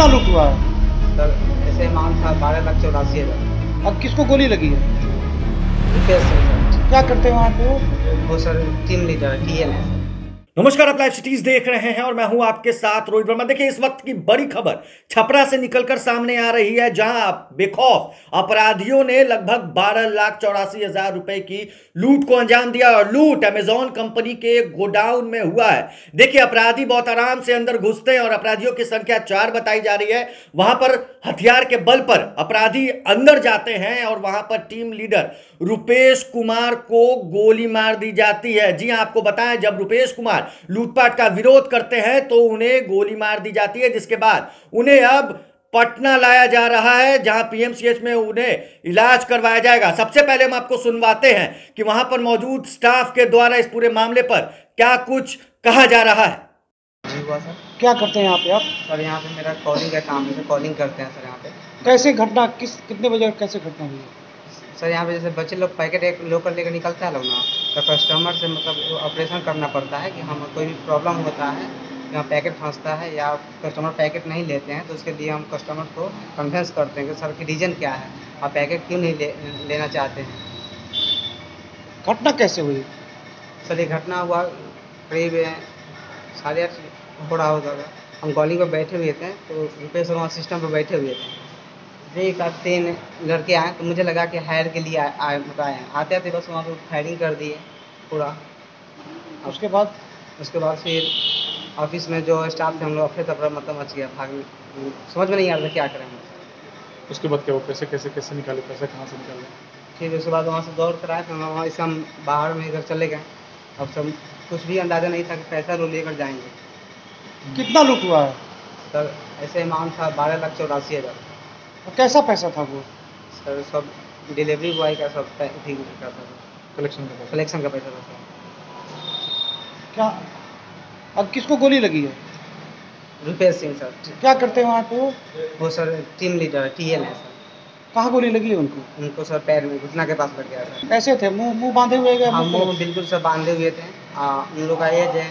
कितना लूट हुआ है? सर ऐसे अमाउंट था बारह लाख चौरासी हज़ार। अब किसको गोली लगी है? क्या करते हैं वहाँ पे वो? सर तीन लीटर टी एन है नमस्कार, आप लाइव सिटीज़ देख रहे हैं और मैं हूँ आपके साथ रोहित वर्मा। देखिए, इस वक्त की बड़ी खबर छपरा से निकलकर सामने आ रही है, जहाँ बेखौफ अपराधियों ने लगभग 12 लाख चौरासी हज़ार रुपए की लूट को अंजाम दिया और लूट अमेजॉन कंपनी के गोडाउन में हुआ है। देखिए, अपराधी बहुत आराम से अंदर घुसते हैं और अपराधियों की संख्या चार बताई जा रही है। वहाँ पर हथियार के बल पर अपराधी अंदर जाते हैं और वहाँ पर टीम लीडर रुपेश कुमार को गोली मार दी जाती है। जी आपको बताएँ, जब रुपेश कुमार लूटपाट का विरोध करते हैं तो उन्हें गोली मार दी जाती है जिसके बाद उन्हें अब पटना लाया जा रहा है जहाँ पीएमसीएच में उन्हें इलाज करवाया जाएगा। सबसे पहले हम आपको सुनवाते हैं कि वहाँ पर मौजूद स्टाफ के द्वारा इस पूरे मामले पर क्या कुछ कहा जा रहा है। जी हुआ सर। क्या करते हैं यहाँ पे आप? सर यहाँ पे मेरा कॉलिंग का काम है सर कॉलिंग करते हैं सर यहाँ पे। कैसे घटना किस कितने बजे कैसे घटना हुई? सर यहाँ पे जैसे बच्चे लोग पैकेट एक लोकल लेकर निकलता है लोग ना। तो कस्टमर से मतलब ऑपरेशन करना पड़ता है कि हम कोई भी प्रॉब्लम होता है यहाँ पैकेट फंसता है या कस्टमर पैकेट नहीं लेते हैं तो उसके लिए हम कस्टमर को कन्वेंस करते हैं कि सर की रीज़न क्या है? आप पैकेट क्यों नहीं ले, लेना चाहते हैं? घटना कैसे हुई? सर ये घटना हुआ करीब साढ़े आठ हो रहा होगा। हम कॉलिंग पर बैठे हुए थे तो रुपये सर वहाँ सिस्टम पर बैठे हुए थे। एक आध तीन लड़के आए तो मुझे लगा कि हायर के लिए आए आए हैं। आते आते बस वहाँ पर फायरिंग कर दिए पूरा। उसके बाद? उसके बाद फिर ऑफ़िस में जो स्टाफ थे हम लोग अफरे तफरा मतलब मच गया भाग समझ में नहीं आ रहा क्या करें हम। उसके बाद क्या वो पैसे कैसे कैसे निकाले? पैसे कहाँ से निकाले? फिर उसके बाद वहाँ से दौड़ कर आए फिर वहाँ से हम बाहर में इधर चले गए। अब सब कुछ भी अंदाज़ा नहीं था कि पैसा लोग लेकर जाएँगे। कितना लूट हुआ है? सर ऐसे अमाउंट था बारह लाख चौरासी हज़ार। कैसा पैसा था वो? सर सब डिलीवरी बॉय का सब ठीक का था। कलेक्शन का पैसा। कलेक्शन का पैसा था सर क्या? अब किसको गोली लगी है? रुपेश सिंह सर क्या करते हैं वहाँ पे वो? वो sir team leader T L है सर कहाँ गोली लगी है उनको? उनको सर पैर में घुटना के पास लग गया सर कैसे थे? मुँह मुँह बांधे हुए गए हम मुँह बिल्कुल सर बांधे हुए थे। आ, उन लोग का एज है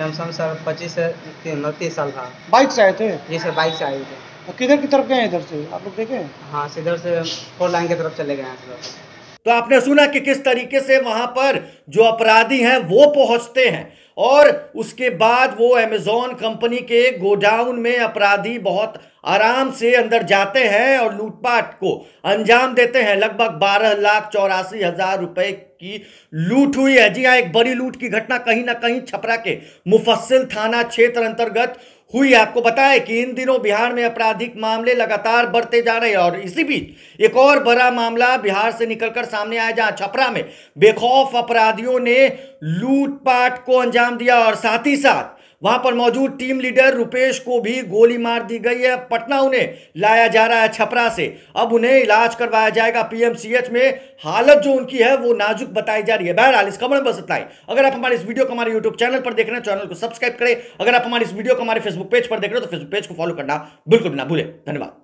लमसम सर पच्चीस से उनतीस साल था। बाइक से आए थे? जी सर बाइक से आए थे। और किधर की तरफ़ गए इधर से। आप लोग देखे हाँ? सीधर से फोर लाइन की तरफ़ चले गए हैं तो आपने सुना कि किस तरीके से वहाँ पर जो अपराधी हैं वो पहुँचते हैं। और उसके बाद वो अमेजॉन कंपनी के गोडाउन में अपराधी बहुत आराम से अंदर जाते हैं और लूटपाट को अंजाम देते हैं। लगभग बारह लाख चौरासी हज़ार रुपए की लूट हुई है जी हाँ एक बड़ी लूट की घटना कहीं ना कहीं छपरा के मुफस्सिल थाना क्षेत्र अंतर्गत हुई है। आपको बताएँ कि इन दिनों बिहार में आपराधिक मामले लगातार बढ़ते जा रहे हैं और इसी बीच एक और बड़ा मामला बिहार से निकलकर सामने आया, जहाँ छपरा में बेखौफ अपराधियों ने लूटपाट को अंजाम दिया और साथ ही साथ वहाँ पर मौजूद टीम लीडर रुपेश को भी गोली मार दी गई है। पटना उन्हें लाया जा रहा है छपरा से। अब उन्हें इलाज करवाया जाएगा। पीएमसीएच में हालत जो उनकी है, वो नाजुक बताई जा रही है। बहरहाल इस खबर में बस इतना ही। अगर आप हमारे इस वीडियो को हमारे यूट्यूब चैनल पर देख रहे हैं, चैनल को सब्सक्राइब करें। अगर आप हमारे इस वीडियो को हमारे फेसबुक पेज पर देख रहे हो तो फेसबुक पेज को फॉलो करना बिल्कुल ना भूलें। धन्यवाद।